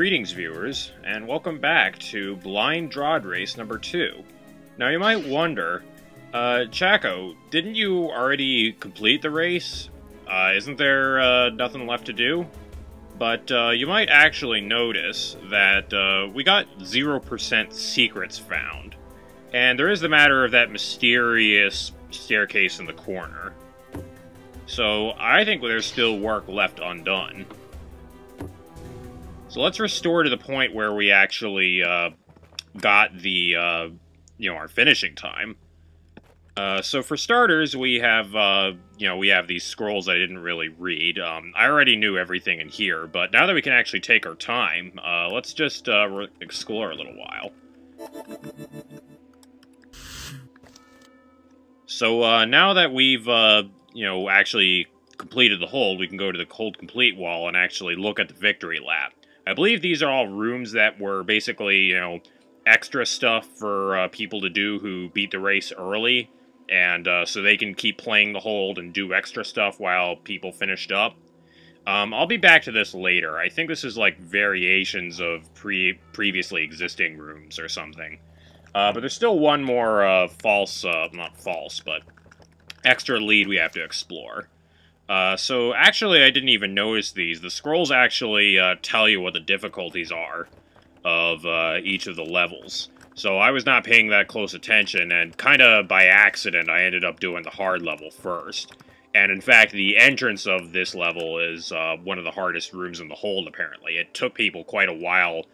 Greetings, viewers, and welcome back to Blind DROD Race number 2. Now, you might wonder, uh, Chaco, didn't you already complete the race? Uh, isn't there, uh, nothing left to do? But, uh, you might actually notice that, uh, we got 0% secrets found. And there is the matter of that mysterious staircase in the corner. So, I think there's still work left undone. So let's restore to the point where we actually uh, got the, uh, you know, our finishing time. Uh, so for starters, we have, uh, you know, we have these scrolls I didn't really read. Um, I already knew everything in here, but now that we can actually take our time, uh, let's just uh, explore a little while. So now that we've, you know, actually completed the hold, we can go to the Cold complete wall and actually look at the victory lap. I believe these are all rooms that were basically, you know, extra stuff for uh, people to do who beat the race early, and uh, so they can keep playing the hold and do extra stuff while people finished up. Um, I'll be back to this later. I think this is like variations of pre previously existing rooms or something. Uh, but there's still one more uh, false, uh, not false, but extra lead we have to explore. Uh, so actually, I didn't even notice these. The scrolls actually uh, tell you what the difficulties are of uh, each of the levels. So I was not paying that close attention, and kind of by accident, I ended up doing the hard level first. And in fact, the entrance of this level is uh, one of the hardest rooms in the hold, apparently. It took people quite a while.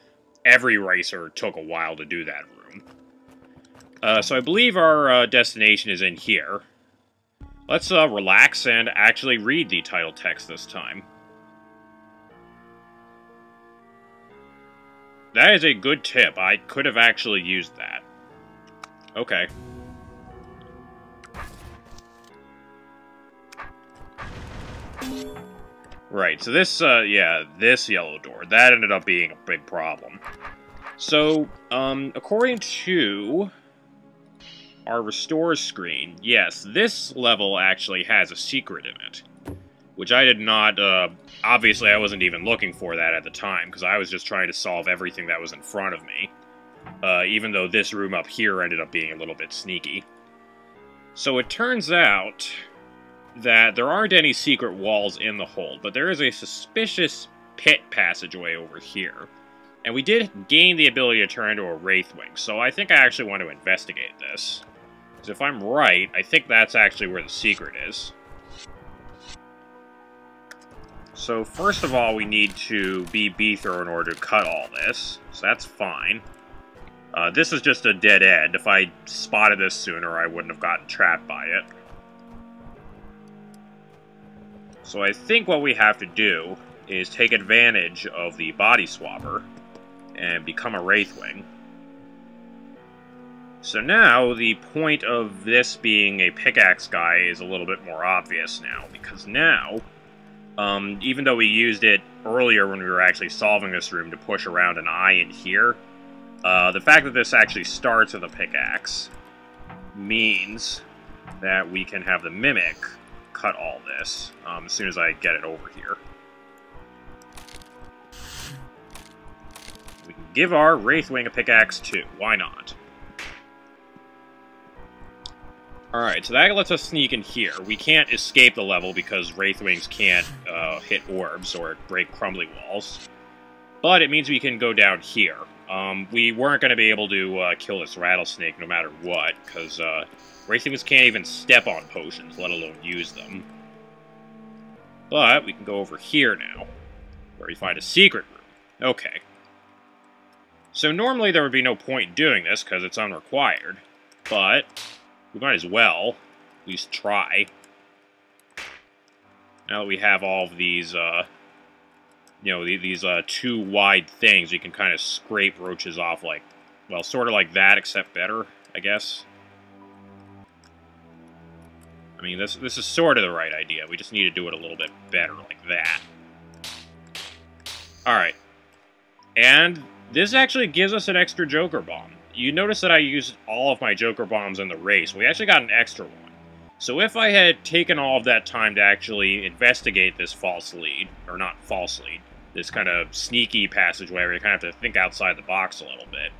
Every racer took a while to do that room. Uh, so I believe our uh, destination is in here. Let's uh, relax and actually read the title text this time. That is a good tip. I could have actually used that. Okay. Right, so this, uh, yeah, this yellow door, that ended up being a big problem. So, um, according to our restore screen, yes, this level actually has a secret in it. Which I did not, uh, obviously I wasn't even looking for that at the time, because I was just trying to solve everything that was in front of me. Uh, even though this room up here ended up being a little bit sneaky. So it turns out that there aren't any secret walls in the hold, but there is a suspicious pit passageway over here. And we did gain the ability to turn into a Wraithwing, so I think I actually want to investigate this. Because if I'm right, I think that's actually where the secret is. So first of all, we need to be Beethro in order to cut all this. So that's fine. Uh, this is just a dead end. If I spotted this sooner, I wouldn't have gotten trapped by it. So I think what we have to do is take advantage of the body swapper and become a Wraithwing. So now, the point of this being a pickaxe guy is a little bit more obvious now, because now, um, even though we used it earlier when we were actually solving this room to push around an eye in here, uh, the fact that this actually starts with a pickaxe means that we can have the Mimic cut all this um, as soon as I get it over here. We can give our Wraithwing a pickaxe too, why not? Alright, so that lets us sneak in here. We can't escape the level because Wraithwings can't uh, hit orbs or break crumbly walls. But it means we can go down here. Um, we weren't going to be able to uh, kill this rattlesnake no matter what, because uh, Wraithwings can't even step on potions, let alone use them. But we can go over here now, where we find a secret room. Okay. So normally there would be no point in doing this, because it's unrequired. But we might as well at least try. Now that we have all of these, uh, you know, these uh, two wide things, we can kind of scrape roaches off like, well, sort of like that, except better, I guess. I mean, this this is sort of the right idea. We just need to do it a little bit better, like that. Alright. And this actually gives us an extra Joker Bomb you notice that I used all of my Joker Bombs in the race. We actually got an extra one. So if I had taken all of that time to actually investigate this false lead, or not false lead, this kind of sneaky passageway where you kind of have to think outside the box a little bit,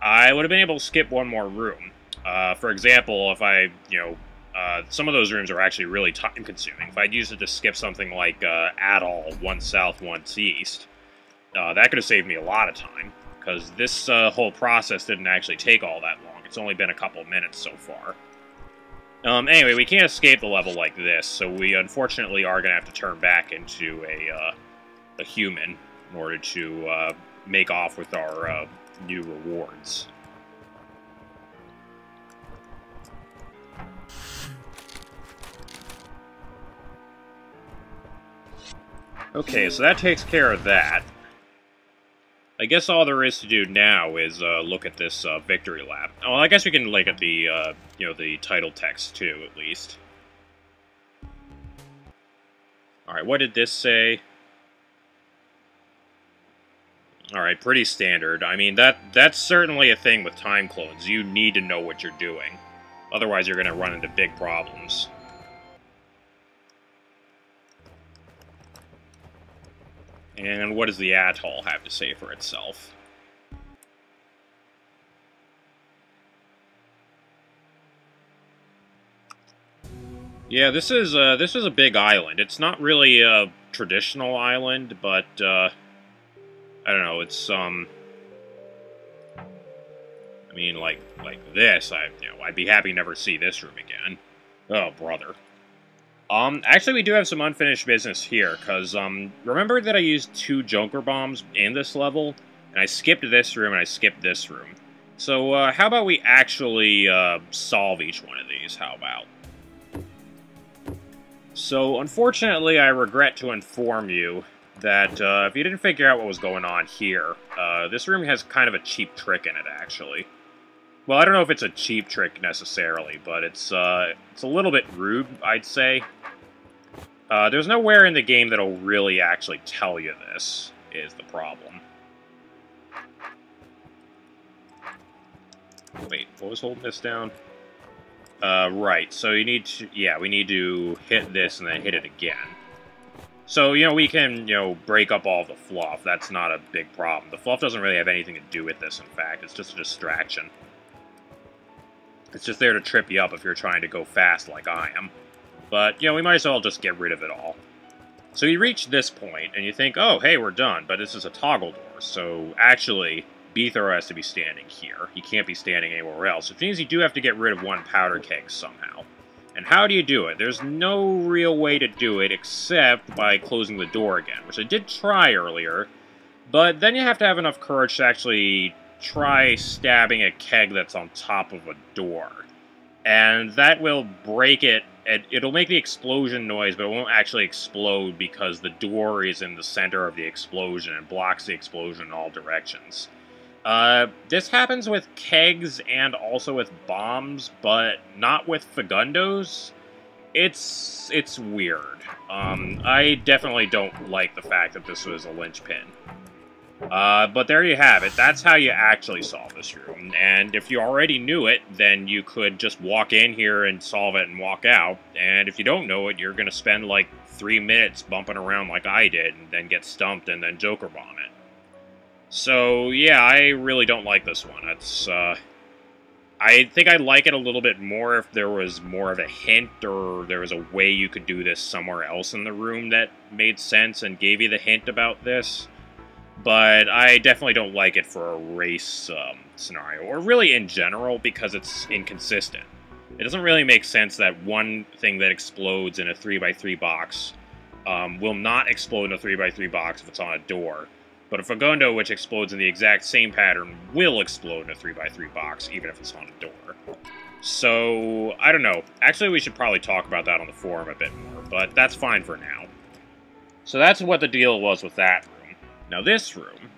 I would have been able to skip one more room. Uh, for example, if I, you know, uh, some of those rooms are actually really time-consuming. If I'd used it to skip something like uh, Atoll, one south, one east, uh, that could have saved me a lot of time, because this uh, whole process didn't actually take all that long. It's only been a couple minutes so far. Um, anyway, we can't escape the level like this, so we unfortunately are going to have to turn back into a, uh, a human in order to uh, make off with our uh, new rewards. Okay, so that takes care of that. I guess all there is to do now is uh, look at this uh, victory lap. Oh, I guess we can look at the, uh, you know, the title text too, at least. Alright, what did this say? Alright, pretty standard. I mean, that that's certainly a thing with time clones. You need to know what you're doing. Otherwise, you're going to run into big problems. And what does the atoll have to say for itself? Yeah, this is uh, this is a big island. It's not really a traditional island, but uh, I don't know. It's um, I mean, like like this. I you know I'd be happy to never see this room again. Oh brother. Um, actually, we do have some unfinished business here, because, um, remember that I used two Joker Bombs in this level? And I skipped this room and I skipped this room. So, uh, how about we actually, uh, solve each one of these? How about? So, unfortunately, I regret to inform you that, uh, if you didn't figure out what was going on here, uh, this room has kind of a cheap trick in it, actually. Well, I don't know if it's a cheap trick necessarily, but it's uh, it's a little bit rude, I'd say. Uh, there's nowhere in the game that'll really actually tell you this, is the problem. Wait, what was holding this down? Uh, right, so you need to, yeah, we need to hit this and then hit it again. So, you know, we can, you know, break up all the fluff. That's not a big problem. The fluff doesn't really have anything to do with this, in fact. It's just a distraction. It's just there to trip you up if you're trying to go fast like I am. But, you know, we might as well just get rid of it all. So you reach this point, and you think, oh, hey, we're done, but this is a toggle door, so actually, Beethro has to be standing here. He can't be standing anywhere else, which means you do have to get rid of one powder keg somehow. And how do you do it? There's no real way to do it except by closing the door again, which I did try earlier, but then you have to have enough courage to actually try stabbing a keg that's on top of a door. And that will break it, and it'll make the explosion noise, but it won't actually explode because the door is in the center of the explosion and blocks the explosion in all directions. Uh, this happens with kegs and also with bombs, but not with Fegundos. It's it's weird. Um, I definitely don't like the fact that this was a linchpin. Uh, but there you have it. That's how you actually solve this room. And if you already knew it, then you could just walk in here and solve it and walk out. And if you don't know it, you're going to spend like three minutes bumping around like I did, and then get stumped and then Joker bomb it. So, yeah, I really don't like this one. It's, uh... I think I'd like it a little bit more if there was more of a hint or there was a way you could do this somewhere else in the room that made sense and gave you the hint about this but I definitely don't like it for a race um, scenario, or really in general, because it's inconsistent. It doesn't really make sense that one thing that explodes in a 3x3 box um, will not explode in a 3x3 box if it's on a door, but a Fegundo, which explodes in the exact same pattern, will explode in a 3x3 box, even if it's on a door. So, I don't know. Actually, we should probably talk about that on the forum a bit more, but that's fine for now. So that's what the deal was with that now this room,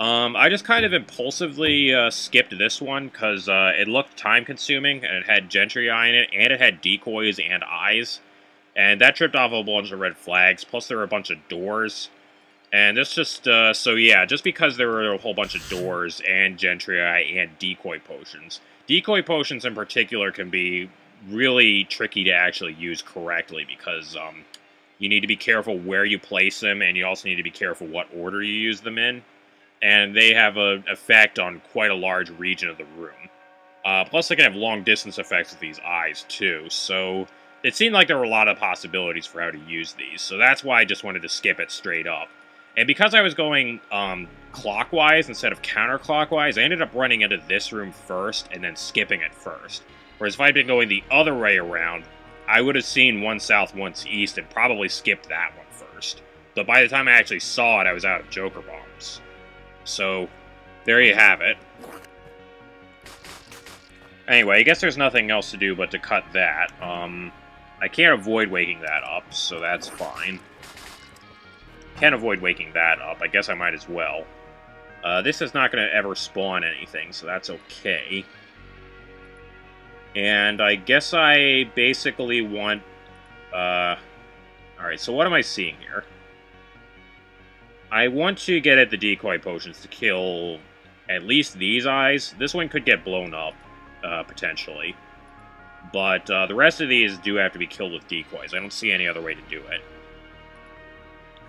um, I just kind of impulsively uh, skipped this one because uh, it looked time-consuming, and it had Gentryii in it, and it had decoys and eyes. And that tripped off a bunch of red flags, plus there were a bunch of doors. And this just, uh, so yeah, just because there were a whole bunch of doors and Gentryii and decoy potions. Decoy potions in particular can be really tricky to actually use correctly because, um, you need to be careful where you place them, and you also need to be careful what order you use them in. And they have an effect on quite a large region of the room. Uh, plus, they can have long distance effects with these eyes, too. So, it seemed like there were a lot of possibilities for how to use these. So, that's why I just wanted to skip it straight up. And because I was going um, clockwise instead of counterclockwise, I ended up running into this room first and then skipping it first. Whereas if I'd been going the other way around, I would have seen one south, once east, and probably skipped that one first. But by the time I actually saw it, I was out of Joker Bombs. So, there you have it. Anyway, I guess there's nothing else to do but to cut that. Um, I can't avoid waking that up, so that's fine. Can't avoid waking that up. I guess I might as well. Uh, this is not going to ever spawn anything, so that's okay. And I guess I basically want... Uh, Alright, so what am I seeing here? I want to get at the decoy potions to kill at least these eyes. This one could get blown up, uh, potentially. But uh, the rest of these do have to be killed with decoys. I don't see any other way to do it.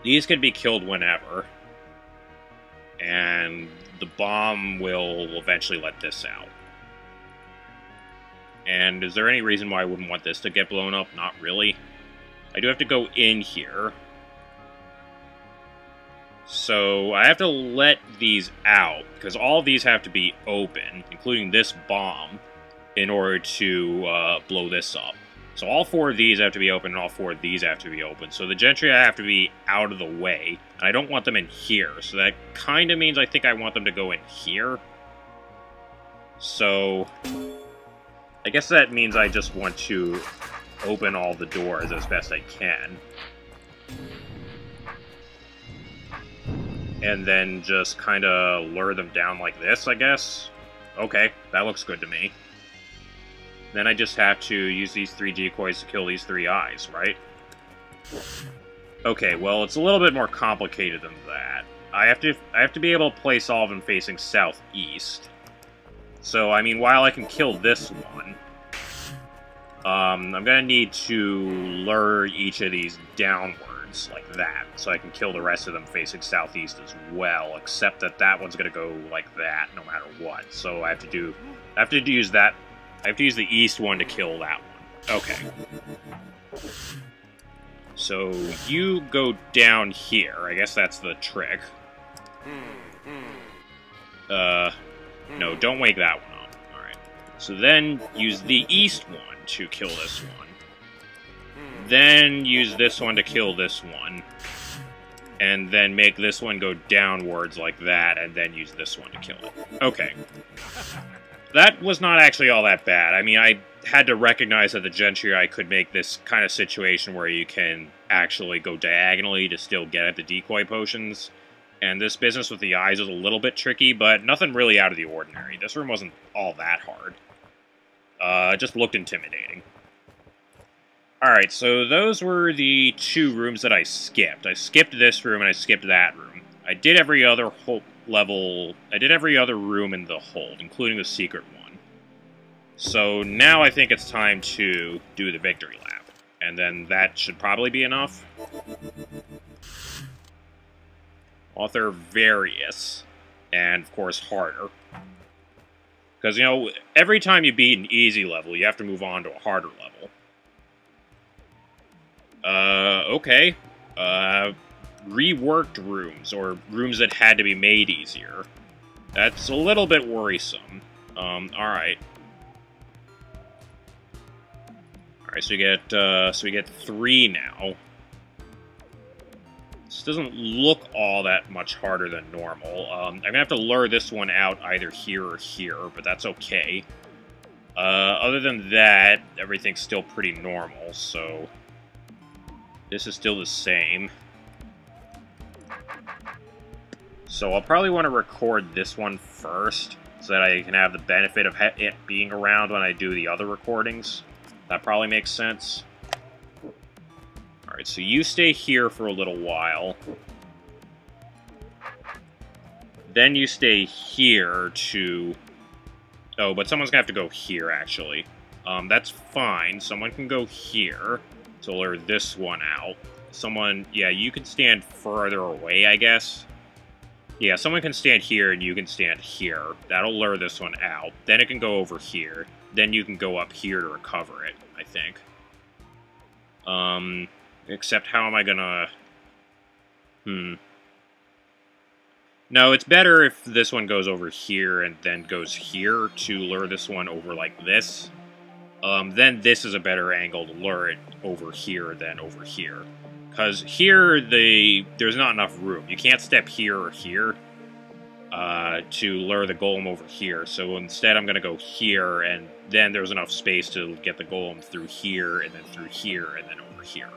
These can be killed whenever. And the bomb will eventually let this out. And is there any reason why I wouldn't want this to get blown up? Not really. I do have to go in here. So I have to let these out, because all these have to be open, including this bomb, in order to uh, blow this up. So all four of these have to be open, and all four of these have to be open. So the Gentryii have to be out of the way, and I don't want them in here. So that kind of means I think I want them to go in here. So I guess that means I just want to open all the doors as best I can. And then just kind of lure them down like this, I guess. Okay, that looks good to me. Then I just have to use these three decoys to kill these three eyes, right? Okay, well, it's a little bit more complicated than that. I have to I have to be able to place all of them facing southeast. So, I mean, while I can kill this one, um, I'm gonna need to lure each of these downwards, like that, so I can kill the rest of them facing southeast as well, except that that one's gonna go like that no matter what. So I have to do, I have to use that, I have to use the east one to kill that one. Okay. So you go down here, I guess that's the trick. Uh, no, don't wake that one up. Alright. So then use the east one to kill this one. Then use this one to kill this one. And then make this one go downwards like that, and then use this one to kill it. Okay. That was not actually all that bad. I mean, I had to recognize that the Gentryii could make this kind of situation where you can actually go diagonally to still get at the decoy potions. And this business with the eyes is a little bit tricky, but nothing really out of the ordinary. This room wasn't all that hard. Uh, just looked intimidating. Alright, so those were the two rooms that I skipped. I skipped this room and I skipped that room. I did every other whole level... I did every other room in the hold, including the secret one. So now I think it's time to do the victory lap. And then that should probably be enough. Author Various. And, of course, harder. Because, you know, every time you beat an easy level, you have to move on to a harder level. Uh, okay. Uh, reworked rooms, or rooms that had to be made easier. That's a little bit worrisome. Um, alright. Alright, so we get, uh, so we get three now. This doesn't look all that much harder than normal. Um, I'm going to have to lure this one out either here or here, but that's okay. Uh, other than that, everything's still pretty normal, so... This is still the same. So I'll probably want to record this one first, so that I can have the benefit of it being around when I do the other recordings. That probably makes sense. Alright, so you stay here for a little while. Then you stay here to... Oh, but someone's gonna have to go here, actually. Um, that's fine. Someone can go here to lure this one out. someone... Yeah, you can stand further away, I guess. Yeah, someone can stand here and you can stand here. That'll lure this one out. Then it can go over here. Then you can go up here to recover it, I think. Um, except how am I gonna... Hmm. No, it's better if this one goes over here and then goes here to lure this one over like this. Um, then this is a better angle to lure it over here than over here. Because here, the there's not enough room. You can't step here or here uh, to lure the golem over here. So instead, I'm going to go here, and then there's enough space to get the golem through here, and then through here, and then over here.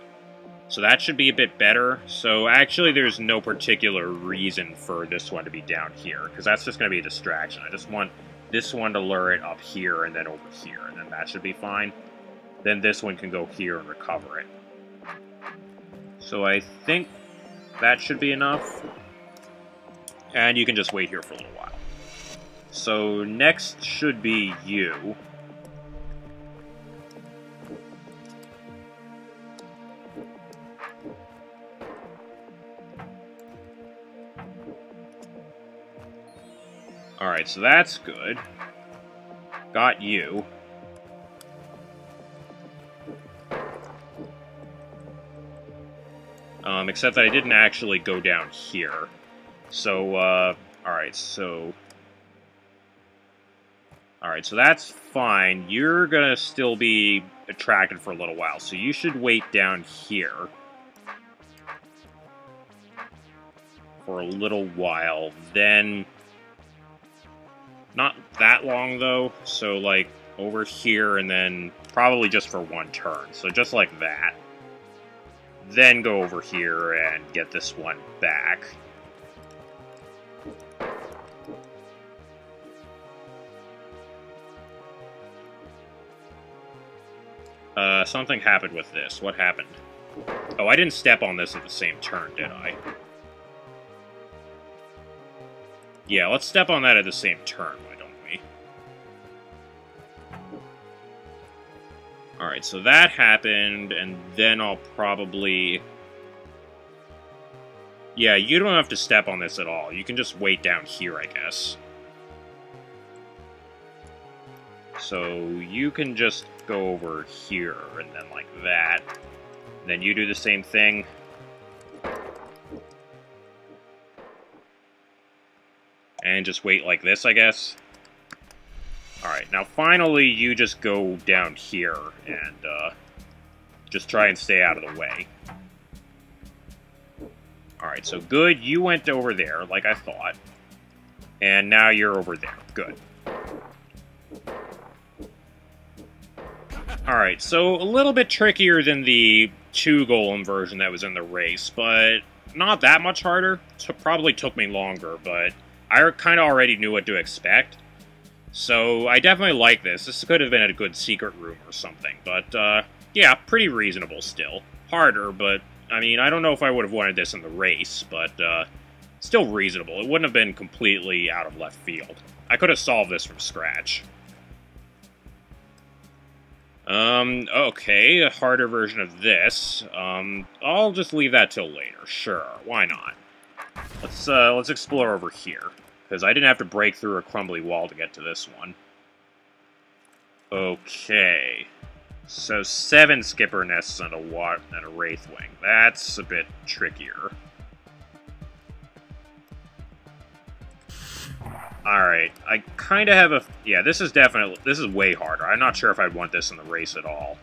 So that should be a bit better. So actually, there's no particular reason for this one to be down here, because that's just going to be a distraction. I just want this one to lure it up here and then over here, and then that should be fine. Then this one can go here and recover it. So I think that should be enough. And you can just wait here for a little while. So next should be you. Alright, so that's good. Got you. Um, except that I didn't actually go down here. So, uh, alright, so... Alright, so that's fine. You're gonna still be attracted for a little while, so you should wait down here. For a little while. Then not that long, though. So, like, over here and then probably just for one turn. So just like that. Then go over here and get this one back. Uh, something happened with this. What happened? Oh, I didn't step on this at the same turn, did I? Yeah, let's step on that at the same turn, Alright, so that happened, and then I'll probably... Yeah, you don't have to step on this at all. You can just wait down here, I guess. So you can just go over here, and then like that. then you do the same thing. and just wait like this, I guess. Alright, now finally you just go down here and uh, just try and stay out of the way. Alright, so good, you went over there, like I thought. And now you're over there. Good. Alright, so a little bit trickier than the two golem version that was in the race, but not that much harder. It probably took me longer, but I kind of already knew what to expect. So I definitely like this. This could have been a good secret room or something. But, uh, yeah, pretty reasonable still. Harder, but, I mean, I don't know if I would have wanted this in the race, but, uh, still reasonable. It wouldn't have been completely out of left field. I could have solved this from scratch. Um, okay, a harder version of this. Um, I'll just leave that till later. Sure, why not? Let's, uh, let's explore over here. Because I didn't have to break through a crumbly wall to get to this one. Okay. So seven skipper nests and a wat and a wraithwing. That's a bit trickier. Alright, I kind of have a... Yeah, this is definitely... This is way harder. I'm not sure if I'd want this in the race at all.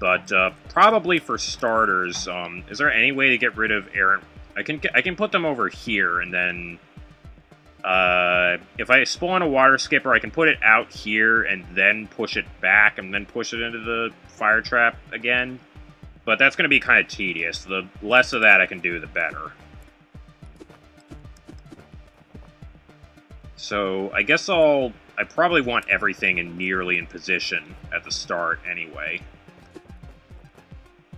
But, uh, probably for starters, um, is there any way to get rid of errant I can I can put them over here, and then uh, if I spawn a water skipper, I can put it out here and then push it back and then push it into the fire trap again. But that's going to be kind of tedious. The less of that I can do, the better. So I guess I'll... I probably want everything in nearly in position at the start anyway.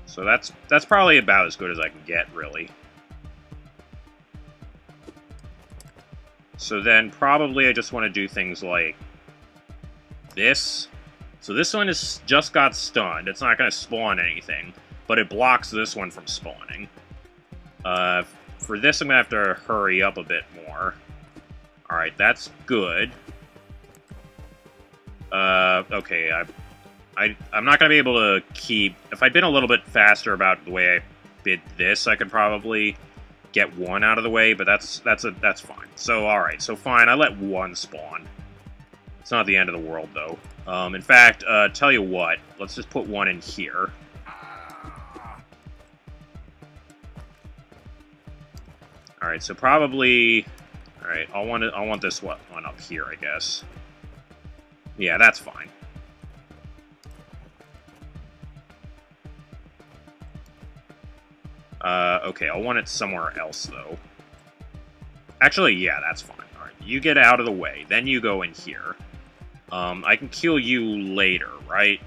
So that's that's probably about as good as I can get, really. So then probably I just want to do things like this. So this one is just got stunned. It's not going to spawn anything. but it blocks this one from spawning. Uh, for this, I'm going to have to hurry up a bit more. Alright, that's good. Uh, okay, I, I, I'm not going to be able to keep... If I'd been a little bit faster about the way I bid this, I could probably get one out of the way, but that's that's a that's fine. So, alright, so fine, I let one spawn. It's not the end of the world, though. Um, in fact, uh, tell you what, let's just put one in here. Alright, so probably... Alright, I'll want, it, I'll want this one up here, I guess. Yeah, that's fine. Uh, okay, I'll want it somewhere else, though. Actually, yeah, that's fine. Alright, you get out of the way, then you go in here. Um, I can kill you later, right?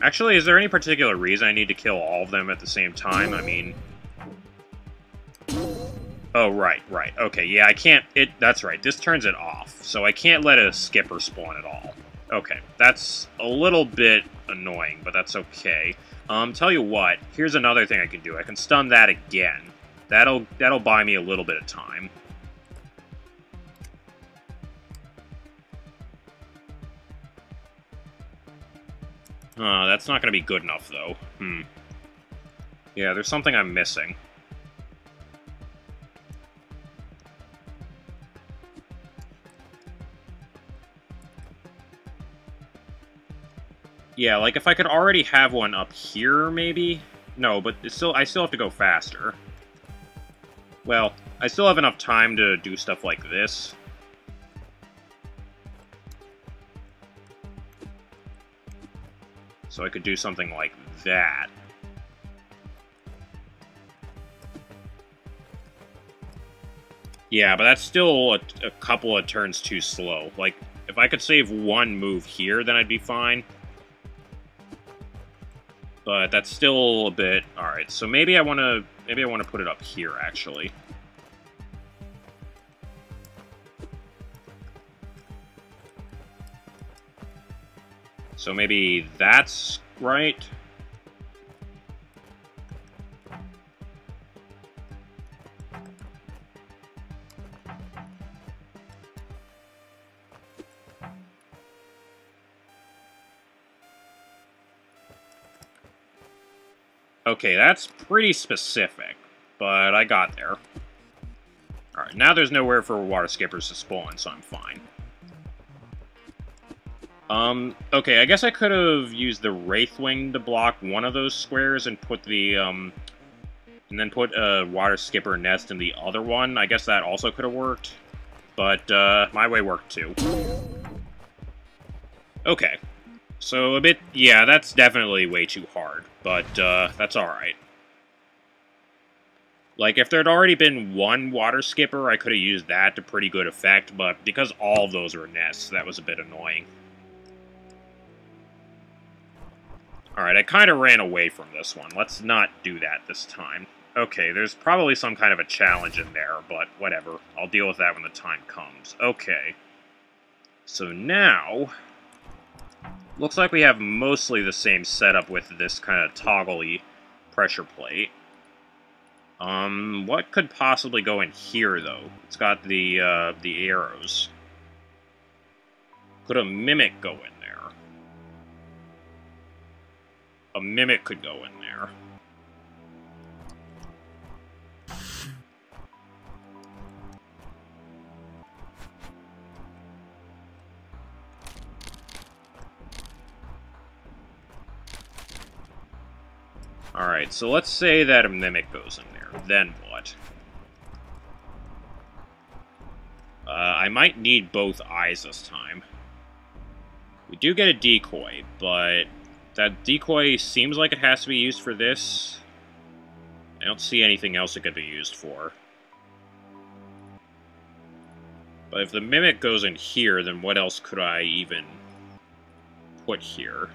Actually, is there any particular reason I need to kill all of them at the same time? I mean... Oh, right, right. Okay, yeah, I can't... It. That's right, this turns it off. So I can't let a skipper spawn at all. Okay, that's a little bit annoying, but that's okay. Um, tell you what, here's another thing I can do. I can stun that again. That'll, that'll buy me a little bit of time. Uh, that's not going to be good enough, though. Hmm. Yeah, there's something I'm missing. Yeah, like if I could already have one up here, maybe? No, but still, I still have to go faster. Well, I still have enough time to do stuff like this. So I could do something like that. Yeah, but that's still a, a, couple of turns too slow. Like, if I could save one move here, then I'd be fine. But that's still a bit... Alright, so maybe I want to... Maybe I want to put it up here, actually. So maybe that's right. Okay, that's pretty specific, but I got there. Alright, now there's nowhere for water skippers to spawn, so I'm fine. Um, okay, I guess I could have used the Wraithwing to block one of those squares and put the, um, and then put a Water Skipper nest in the other one. I guess that also could have worked. But, uh, my way worked too. Okay. So, a bit, yeah, that's definitely way too hard, but, uh, that's alright. Like, if there'd already been one Water Skipper, I could have used that to pretty good effect, but because all of those are nests, that was a bit annoying. Alright, I kind of ran away from this one. Let's not do that this time. Okay, there's probably some kind of a challenge in there, but whatever. I'll deal with that when the time comes. Okay. So now... Looks like we have mostly the same setup with this kind of toggly pressure plate. Um, what could possibly go in here, though? It's got the, uh, the arrows. Could a Mimic go in? There? A Mimic could go in there. Alright, so let's say that a Mimic goes in there. Then what? Uh, I might need both eyes this time. We do get a decoy, but that decoy seems like it has to be used for this. I don't see anything else it could be used for. But if the Mimic goes in here, then what else could I even put here?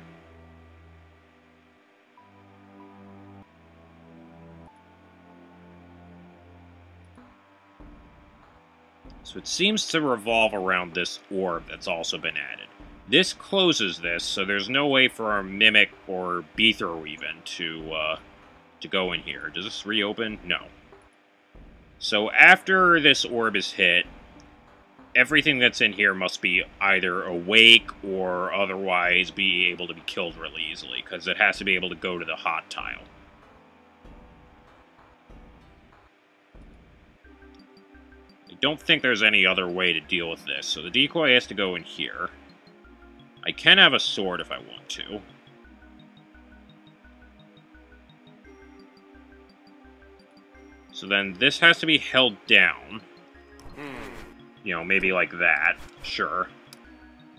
It seems to revolve around this orb that's also been added. This closes this, so there's no way for our Mimic or Beethro even to, uh, to go in here. Does this reopen? No. So after this orb is hit, everything that's in here must be either awake or otherwise be able to be killed really easily, because it has to be able to go to the hot tile. Don't think there's any other way to deal with this, so the decoy has to go in here. I can have a sword if I want to. So then this has to be held down. You know, maybe like that. Sure.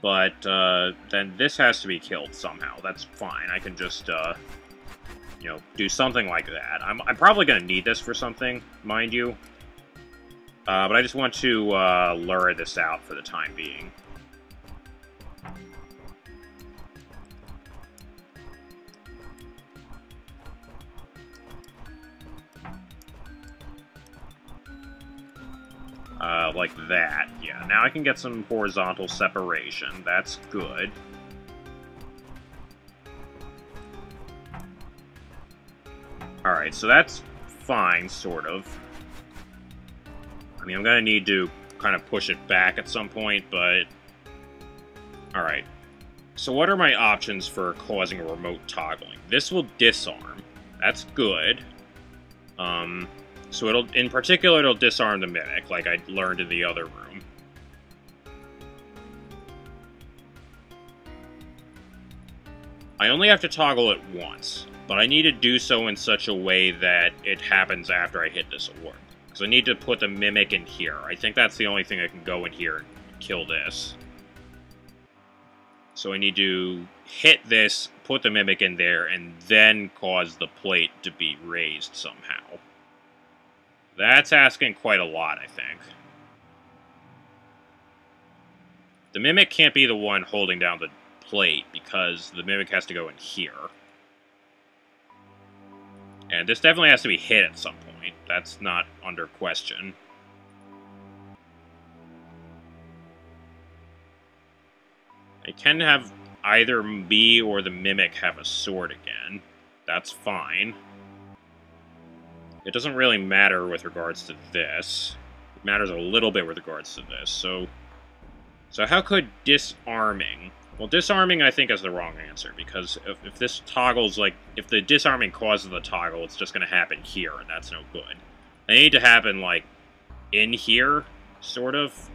But uh, then this has to be killed somehow. That's fine. I can just, uh, you know, do something like that. I'm, I'm probably going to need this for something, mind you. Uh, but I just want to uh, lure this out for the time being. Uh, like that. Yeah, now I can get some horizontal separation. That's good. Alright, so that's fine, sort of. Mean, I'm gonna need to kind of push it back at some point, but... Alright. So what are my options for causing remote toggling? This will disarm. That's good. Um, so it'll, in particular, it'll disarm the Mimic, like I learned in the other room. I only have to toggle it once, but I need to do so in such a way that it happens after I hit this orb. Because I need to put the Mimic in here. I think that's the only thing that can go in here and kill this. So I need to hit this, put the Mimic in there, and then cause the plate to be raised somehow. That's asking quite a lot, I think. The Mimic can't be the one holding down the plate, because the Mimic has to go in here. And this definitely has to be hit at some point. That's not under question. I can have either me or the Mimic have a sword again. That's fine. It doesn't really matter with regards to this. It matters a little bit with regards to this. So, so how could disarming... Well, disarming, I think, is the wrong answer, because if, if this toggles, like, if the disarming causes the toggle, it's just going to happen here, and that's no good. They need to happen, like, in here, sort of.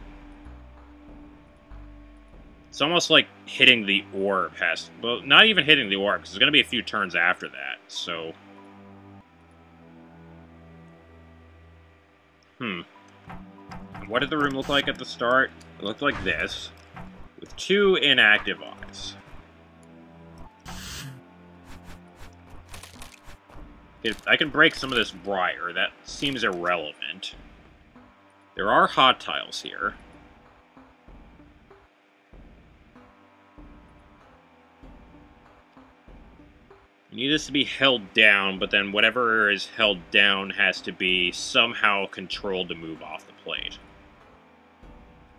It's almost like hitting the orb has... Well, not even hitting the orb, because there's going to be a few turns after that, so... Hmm. What did the room look like at the start? It looked like this, with two inactive eyes. I can break some of this briar. That seems irrelevant. There are hot tiles here. You need this to be held down, but then whatever is held down has to be somehow controlled to move off the plate.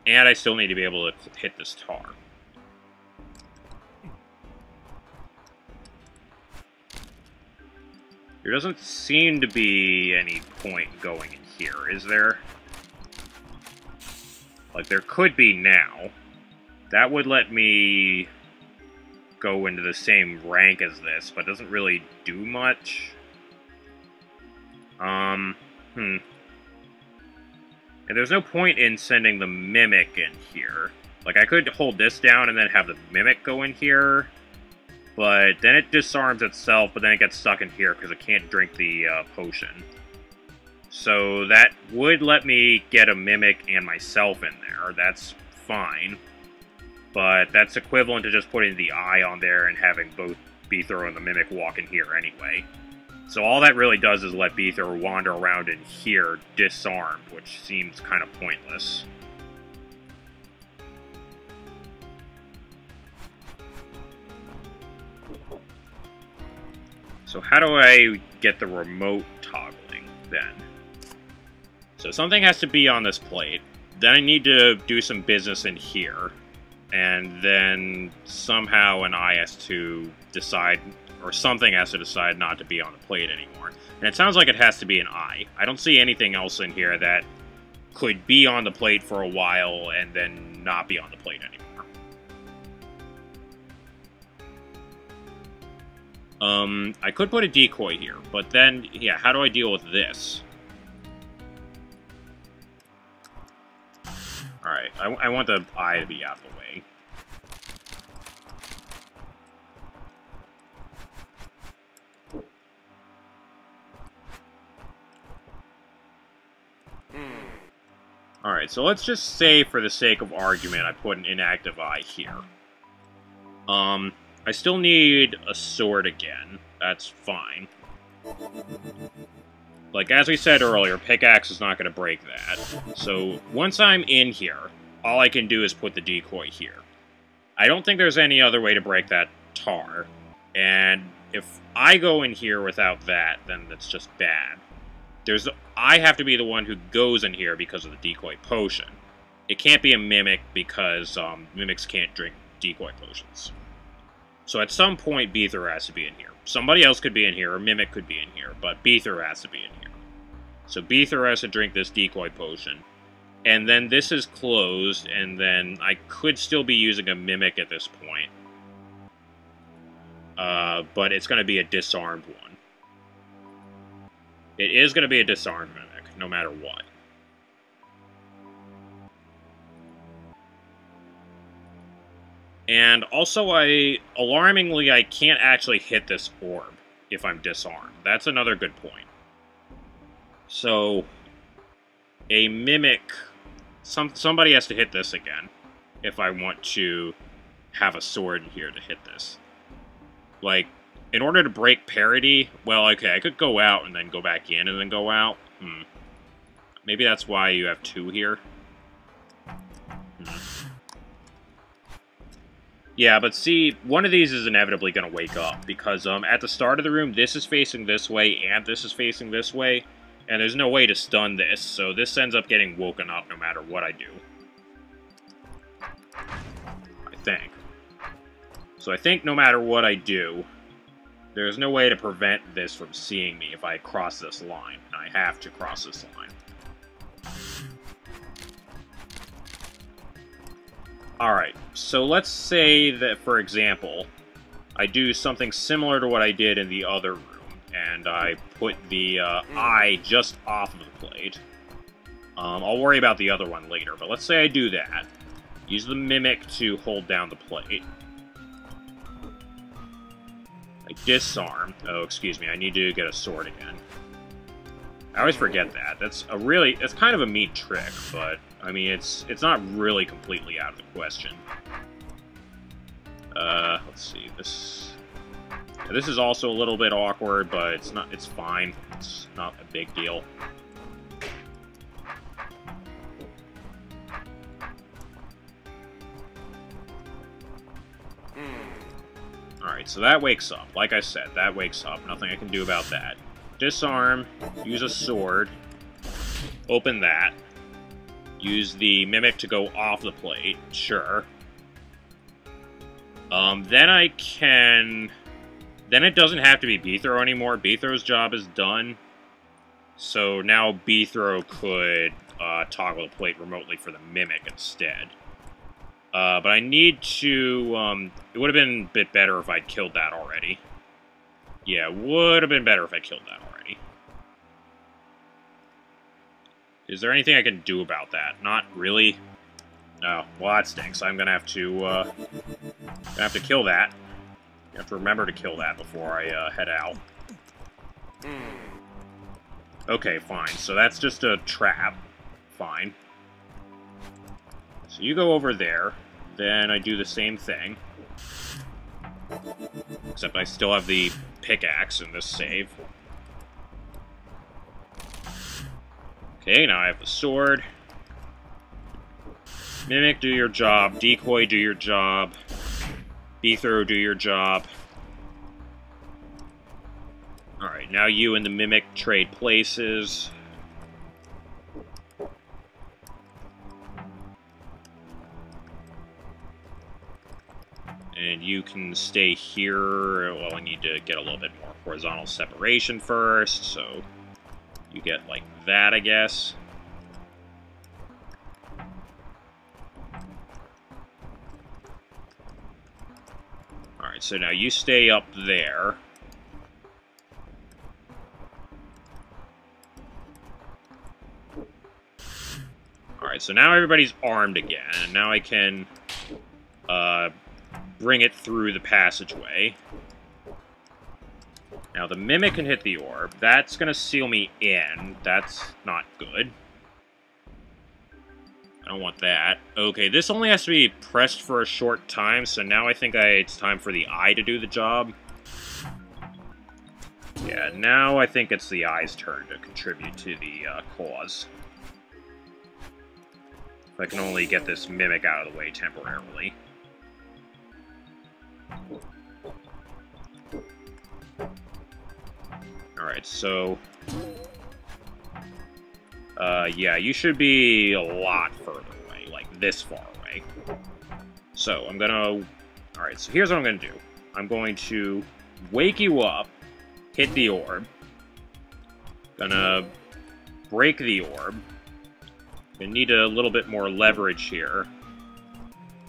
And I still need to be able to hit this tar. There doesn't seem to be any point going in here, is there? Like, there could be now. That would let me go into the same rank as this, but doesn't really do much. Um, hmm. And there's no point in sending the Mimic in here. Like, I could hold this down and then have the Mimic go in here, but then it disarms itself, but then it gets stuck in here because it can't drink the uh, potion. So that would let me get a Mimic and myself in there. That's fine but that's equivalent to just putting the eye on there and having both Beethro and the Mimic walk in here anyway. So all that really does is let Beethro wander around in here disarmed, which seems kind of pointless. So how do I get the remote toggling, then? So something has to be on this plate. then I need to do some business in here. And then somehow an has to decide, or something has to decide not to be on the plate anymore. And it sounds like it has to be an eye. I don't see anything else in here that could be on the plate for a while and then not be on the plate anymore. Um, I could put a decoy here, but then, yeah, how do I deal with this? Alright, I, I want the eye to be out of the way. Alright, so let's just say, for the sake of argument, I put an inactive eye here. Um, I still need a sword again. That's fine. Like, as we said earlier, pickaxe is not going to break that. So, once I'm in here, all I can do is put the decoy here. I don't think there's any other way to break that tar. And if I go in here without that, then that's just bad. There's I have to be the one who goes in here because of the decoy potion. It can't be a mimic because um, mimics can't drink decoy potions. So at some point, Beethro has to be in here. Somebody else could be in here, or Mimic could be in here, but Beethro has to be in here. So Beethro has to drink this decoy potion. And then this is closed, and then I could still be using a Mimic at this point. Uh, but it's going to be a disarmed one. It is going to be a disarmed Mimic, no matter what. And also, I alarmingly, I can't actually hit this orb if I'm disarmed. That's another good point. So, a mimic, some somebody has to hit this again if I want to have a sword here to hit this. Like, in order to break parity, well, okay, I could go out and then go back in and then go out. Hmm. Maybe that's why you have two here. Hmm. Yeah, but see, one of these is inevitably going to wake up, because um, at the start of the room, this is facing this way, and this is facing this way, and there's no way to stun this, so this ends up getting woken up no matter what I do. I think. So I think no matter what I do, there's no way to prevent this from seeing me if I cross this line, and I have to cross this line. Alright, so let's say that, for example, I do something similar to what I did in the other room, and I put the uh, eye just off of the plate. Um, I'll worry about the other one later, but let's say I do that. Use the Mimic to hold down the plate. I disarm. Oh, excuse me, I need to get a sword again. I always forget that. That's a really, it's kind of a neat trick, but I mean, it's it's not really completely out of the question. Uh, let's see, this this is also a little bit awkward, but it's not, it's fine. It's not a big deal. Alright, so that wakes up. Like I said, that wakes up. Nothing I can do about that. Disarm, use a sword, open that, use the Mimic to go off the plate, sure. Um, then I can... Then it doesn't have to be Beethro anymore. Beethro's job is done. So now Beethro could uh, toggle the plate remotely for the Mimic instead. Uh, but I need to... Um, it would have been a bit better if I'd killed that already. Yeah, would have been better if I killed that already. Is there anything I can do about that? Not really. Oh, well that stinks. I'm gonna have to, uh, gonna have to kill that. I have to remember to kill that before I, uh, head out. Okay, fine. So that's just a trap. Fine. So you go over there. Then I do the same thing. Except I still have the pickaxe in this save. Okay, now I have the sword. Mimic, do your job. Decoy, do your job. Beethro, do your job. Alright, now you and the Mimic trade places. And you can stay here. Well, I need to get a little bit more horizontal separation first, so you get like that, I guess. Alright, so now you stay up there. Alright, so now everybody's armed again, and now I can uh, bring it through the passageway. Now, the Mimic can hit the orb. That's going to seal me in. That's not good. I don't want that. Okay, this only has to be pressed for a short time, so now I think I, it's time for the eye to do the job. Yeah, now I think it's the eye's turn to contribute to the uh, cause. If I can only get this Mimic out of the way temporarily. Alright, so... Uh, yeah, you should be a lot further away, like this far away. So, I'm gonna... Alright, so here's what I'm gonna do. I'm going to wake you up, hit the orb, gonna break the orb, we need a little bit more leverage here.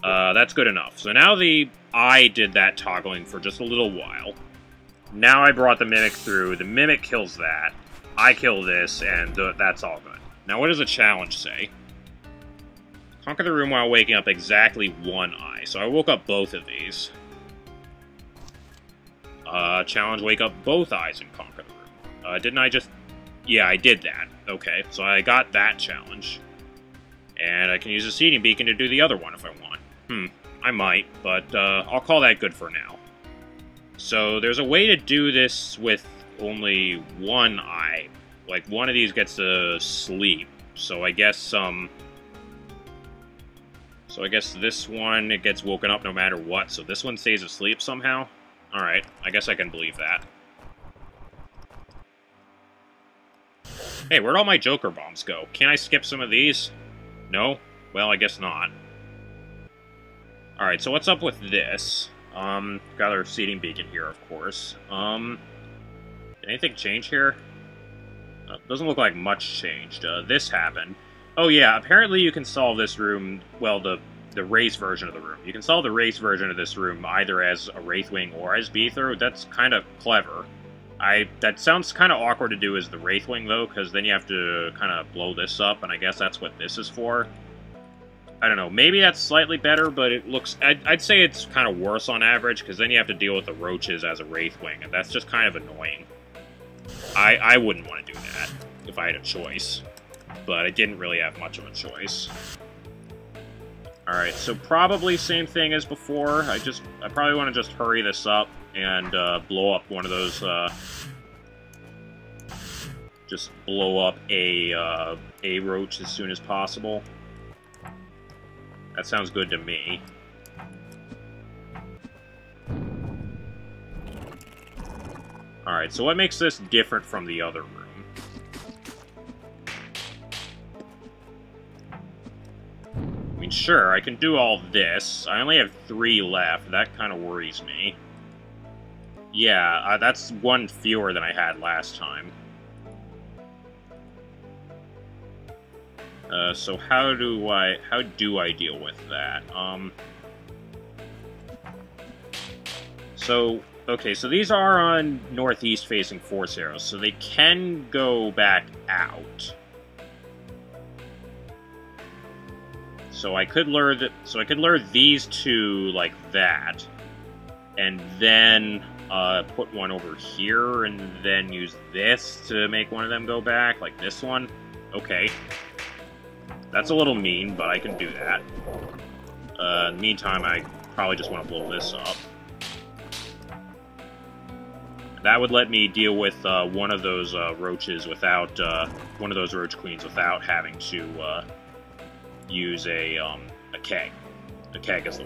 Uh, that's good enough. So now the eye did that toggling for just a little while. Now I brought the Mimic through. The Mimic kills that. I kill this, and th that's all good. Now what does the challenge say? Conquer the room while waking up exactly one eye. So I woke up both of these. Uh, challenge, wake up both eyes and conquer the room. Uh, didn't I just... Yeah, I did that. Okay, so I got that challenge. And I can use a seeding beacon to do the other one if I want. Hmm, I might, but uh, I'll call that good for now. So there's a way to do this with only one eye. Like, one of these gets to sleep. So I guess, um... So I guess this one, it gets woken up no matter what. So this one stays asleep somehow? Alright, I guess I can believe that. Hey, where'd all my Joker bombs go? Can I skip some of these? No? Well, I guess not. Alright, so what's up with this? Um, got our seeding beacon here, of course. Um, anything change here? Uh, doesn't look like much changed. Uh, this happened. Oh yeah, apparently you can solve this room, well, the the race version of the room. You can solve the race version of this room either as a Wraithwing or as Beethro. That's kind of clever. I That sounds kind of awkward to do as the Wraithwing, though, because then you have to kind of blow this up, and I guess that's what this is for. I don't know, maybe that's slightly better, but it looks... I'd, I'd say it's kind of worse on average, because then you have to deal with the roaches as a Wraithwing, and that's just kind of annoying. I, I wouldn't want to do that if I had a choice, but I didn't really have much of a choice. Alright, so probably same thing as before. I just, I probably want to just hurry this up and uh, blow up one of those, uh, just blow up a, uh, a roach as soon as possible. That sounds good to me. Alright, so what makes this different from the other room? I mean, sure, I can do all this. I only have three left. That kind of worries me. Yeah, uh, that's one fewer than I had last time. Uh, so how do I how do I deal with that? Um, so okay, so these are on northeast facing force arrows, so they can go back out. So I could lure the, so I could lure these two like that, and then uh, put one over here and then use this to make one of them go back, like this one. Okay. That's a little mean, but I can do that. Uh, in the meantime, I probably just want to blow this up. That would let me deal with uh, one of those uh, roaches without, uh, one of those roach queens without having to uh, use a, um, a keg. A keg is the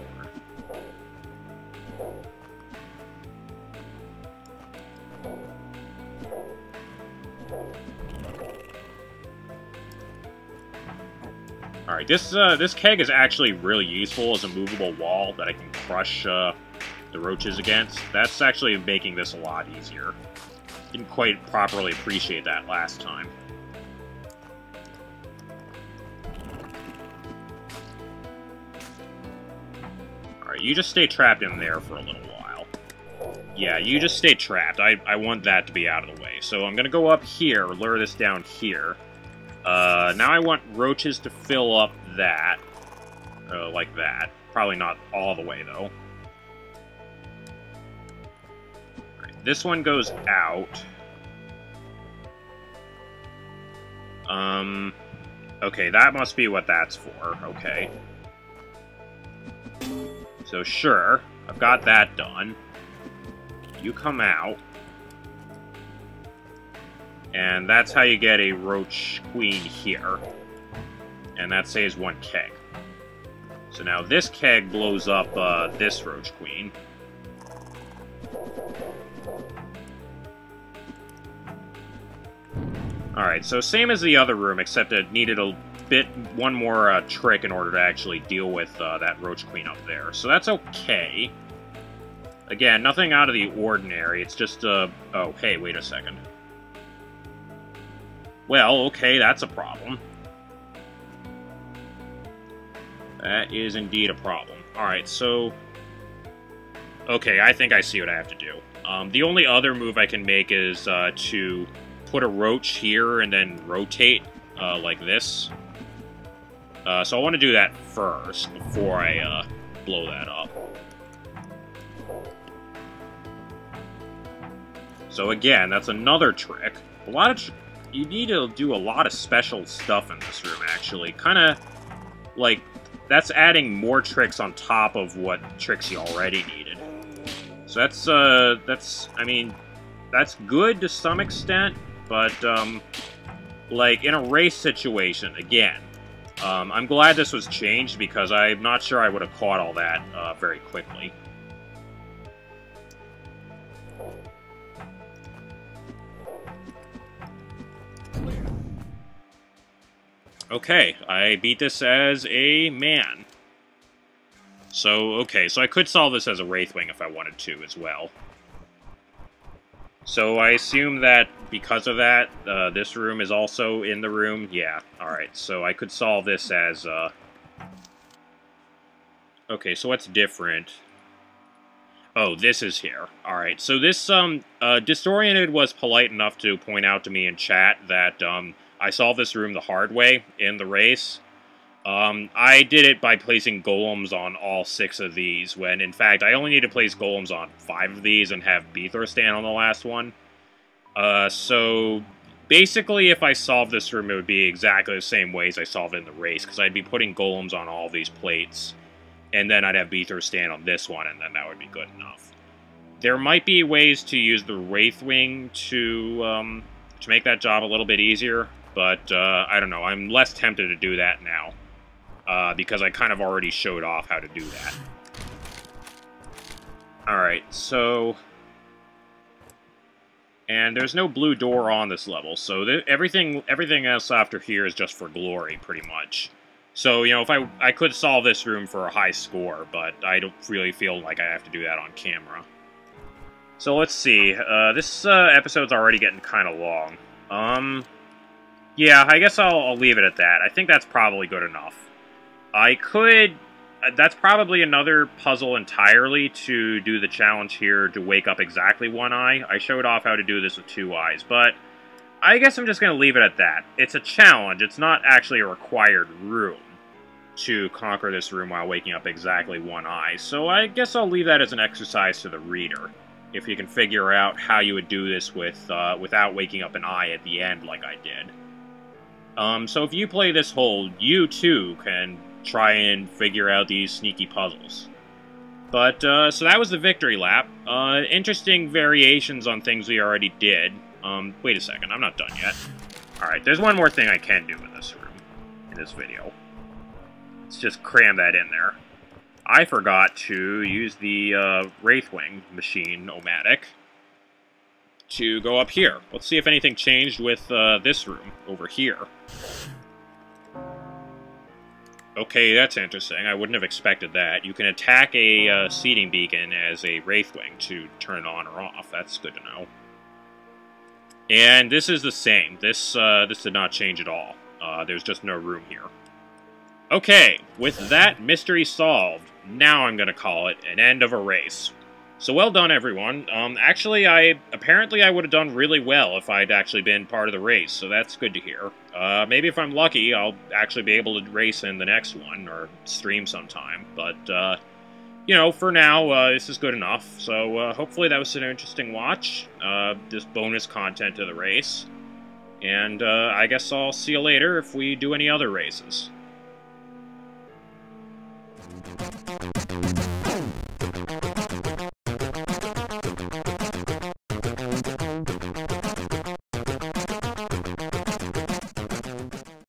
word. Alright, this uh, this keg is actually really useful as a movable wall that I can crush uh, the roaches against. That's actually making this a lot easier. Didn't quite properly appreciate that last time. Alright, you just stay trapped in there for a little while. Yeah, you just stay trapped. I, I want that to be out of the way. So I'm to go up here, lure this down here. Uh, now I want roaches to fill up that. Uh, like that. Probably not all the way, though. Right, this one goes out. Um, okay, that must be what that's for. Okay. So sure, I've got that done. You come out. And that's how you get a roach queen here. And that saves one keg. So now this keg blows up uh, this roach queen. Alright, so same as the other room, except it needed a bit, one more uh, trick in order to actually deal with uh, that roach queen up there. So that's okay. Again, nothing out of the ordinary, it's just, uh, oh, hey, wait a second. Well, okay, that's a problem. That is indeed a problem. Alright, so... Okay, I think I see what I have to do. Um, the only other move I can make is uh, to put a roach here and then rotate uh, like this. Uh, so I want to do that first before I uh, blow that up. So again, that's another trick. A lot of you need to do a lot of special stuff in this room, actually. Kind of like that's adding more tricks on top of what tricks you already needed. So that's uh that's I mean that's good to some extent, but um like in a race situation again. Um, I'm glad this was changed because I'm not sure I would have caught all that uh, very quickly. Okay, I beat this as a man. So, okay, so I could solve this as a Wraithwing if I wanted to as well. So I assume that because of that, uh, this room is also in the room? Yeah, alright, so I could solve this as, uh... Okay, so what's different? Oh, this is here. Alright, so this, um, uh, Disoriented was polite enough to point out to me in chat that, um, I solved this room the hard way in the race. Um, I did it by placing golems on all six of these, when in fact I only need to place golems on five of these and have Beethro stand on the last one. Uh, so basically if I solve this room it would be exactly the same ways I solved it in the race, because I'd be putting golems on all these plates, and then I'd have Beethro stand on this one, and then that would be good enough. There might be ways to use the Wraithwing to, um, to make that job a little bit easier, but, uh, I don't know, I'm less tempted to do that now. Uh, because I kind of already showed off how to do that. Alright, so... And there's no blue door on this level, so everything everything else after here is just for glory, pretty much. So, you know, if I, I could solve this room for a high score, but I don't really feel like I have to do that on camera. So let's see. Uh, this uh, episode's already getting kind of long. Um, yeah, I guess I'll, I'll leave it at that. I think that's probably good enough. I could... Uh, that's probably another puzzle entirely to do the challenge here to wake up exactly one eye. I showed off how to do this with two eyes, but I guess I'm just going to leave it at that. It's a challenge. It's not actually a required room to conquer this room while waking up exactly one eye. So I guess I'll leave that as an exercise to the reader. If you can figure out how you would do this with uh, without waking up an eye at the end like I did. Um, so if you play this hole, you too can try and figure out these sneaky puzzles. But, uh, so that was the victory lap. Uh, interesting variations on things we already did. Um, wait a second, I'm not done yet. Alright, there's one more thing I can do in this room, in this video. Let's just cram that in there. I forgot to use the, uh, Wraithwing machine, Omatic, to go up here. Let's see if anything changed with, uh, this room over here. Okay, that's interesting. I wouldn't have expected that. You can attack a uh, beacon as a Wraithwing to turn it on or off. That's good to know. And this is the same. This uh, this did not change at all. Uh, there's just no room here. Okay, with that mystery solved, now I'm going to call it an end of a race. So well done, everyone. Um, actually, I apparently I would have done really well if I'd actually been part of the race, so that's good to hear. Uh, maybe if I'm lucky, I'll actually be able to race in the next one, or stream sometime. But, uh, you know, for now, uh, this is good enough. So uh, hopefully that was an interesting watch, uh, this bonus content of the race. And uh, I guess I'll see you later if we do any other races.